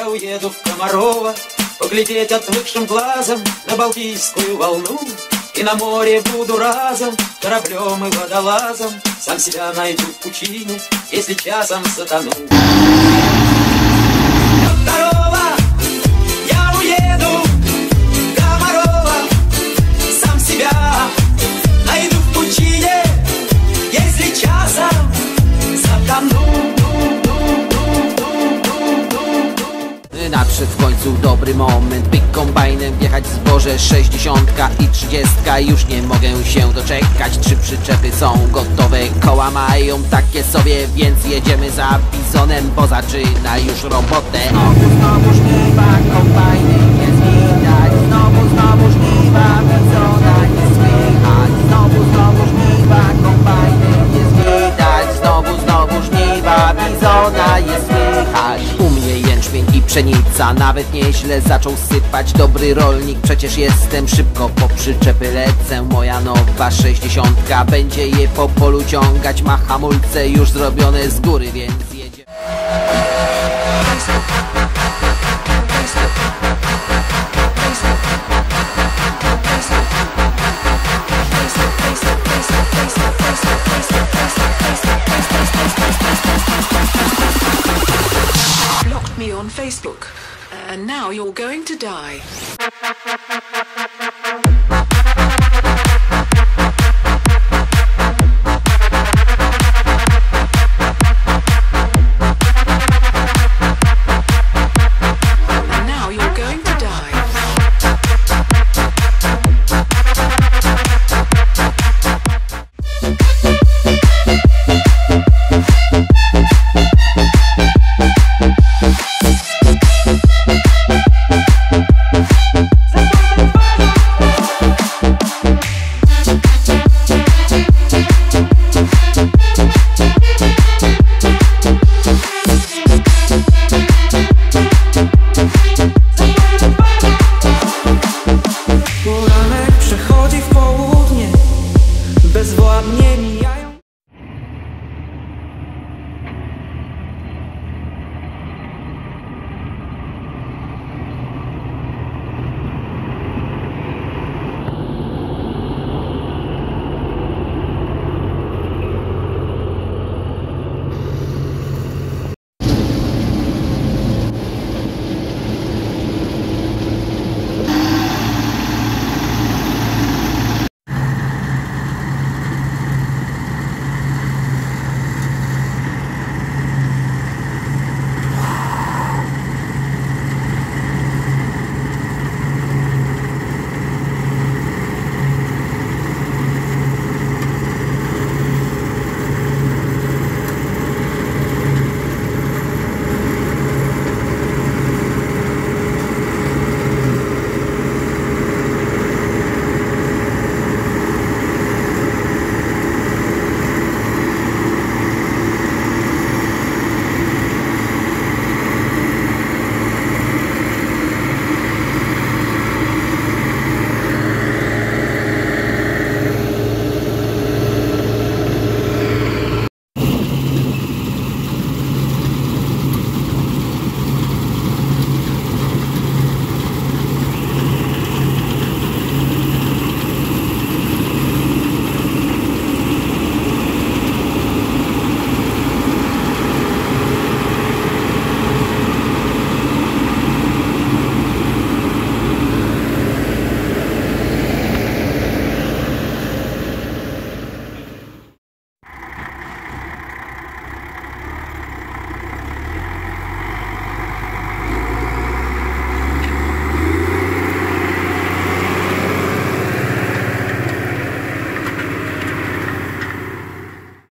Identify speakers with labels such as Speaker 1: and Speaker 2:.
Speaker 1: Я уеду в Комарова Поглядеть отвыкшим глазом На Балтийскую волну. И на море буду разом Кораблем и водолазом. Сам себя найду в пучине Если часом сатану
Speaker 2: dobry moment, by kombajnem wjechać zboże. 60 i 30 Już nie mogę się doczekać, trzy przyczepy są gotowe Koła mają takie sobie, więc jedziemy za bizonem Bo zaczyna już robotę. Znowu, znowu żniwa, kombajny nie widać Znowu, znowu żniwa, bizona nie słychać. Znowu, znowu żniwa, kombajny nie widać Znowu, znowu żniwa, bizona jest pszenica. Nawet nieźle zaczął sypać Dobry rolnik, przecież jestem Szybko po przyczepy lecę. Moja nowa sześćdziesiątka Będzie je po polu ciągać. Ma hamulce już zrobione z góry Więc
Speaker 3: And now you're going to die.